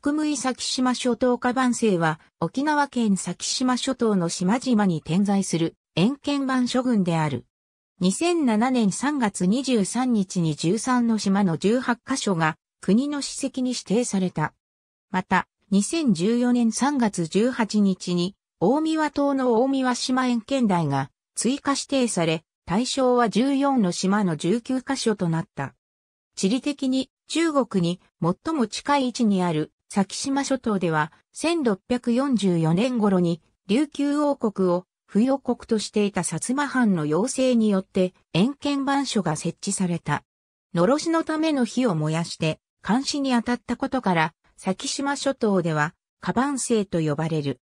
国井先島諸島カバン星は沖縄県先島諸島の島々に点在する遠県版諸群である。2007年3月23日に13の島の18カ所が国の史跡に指定された。また、2014年3月18日に大三輪島の大三輪島遠県台が追加指定され、対象は14の島の19カ所となった。地理的に中国に最も近い位置にある先島諸島では1644年頃に琉球王国を付与国としていた薩摩藩の要請によって遠県番所が設置された。のろしのための火を燃やして監視に当たったことから先島諸島ではカバン星と呼ばれる。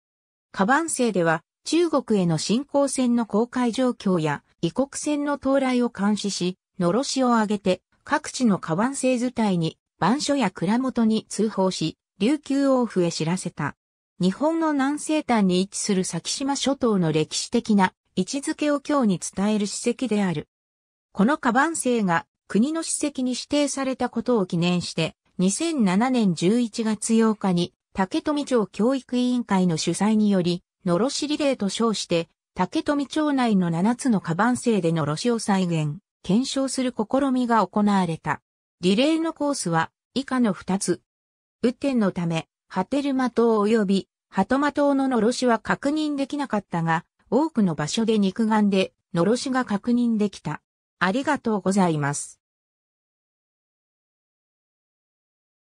カバン星では中国への侵攻船の公開状況や異国船の到来を監視し、のろしを上げて各地のカバン星図体に番所や蔵元に通報し、琉球王府へ知らせた。日本の南西端に位置する先島諸島の歴史的な位置づけを今日に伝える史跡である。このカバン星が国の史跡に指定されたことを記念して、2007年11月8日に竹富町教育委員会の主催により、のろしリレーと称して、竹富町内の7つのカバン星でのろしを再現、検証する試みが行われた。リレーのコースは以下の2つ。雨天のため、ハテルマ島及びハトマ島ののろしは確認できなかったが、多くの場所で肉眼でのろしが確認できた。ありがとうございます。